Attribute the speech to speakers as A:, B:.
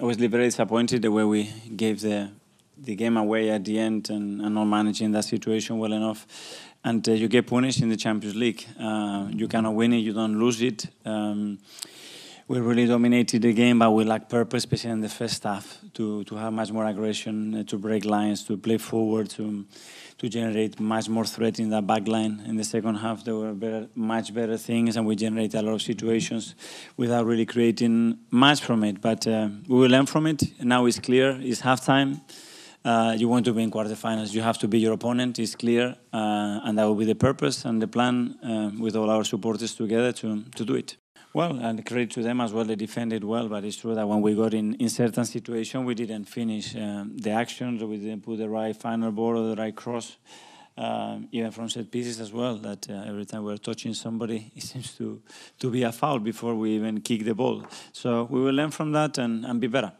A: obviously very disappointed the way we gave the the game away at the end and, and not managing that situation well enough. And uh, you get punished in the Champions League. Uh, you cannot win it, you don't lose it. Um, we really dominated the game, but we lacked purpose, especially in the first half, to, to have much more aggression, uh, to break lines, to play forward, to to generate much more threat in that back line. In the second half, there were better, much better things, and we generated a lot of situations without really creating much from it. But uh, we will learn from it. Now it's clear. It's halftime. Uh, you want to be in quarterfinals, you have to be your opponent. It's clear, uh, and that will be the purpose and the plan uh, with all our supporters together to to do it. Well, and credit to them as well. They defended well, but it's true that when we got in, in certain situation, we didn't finish um, the actions. We didn't put the right final ball or the right cross, um, even from set pieces as well. That uh, every time we're touching somebody, it seems to to be a foul before we even kick the ball. So we will learn from that and, and be better.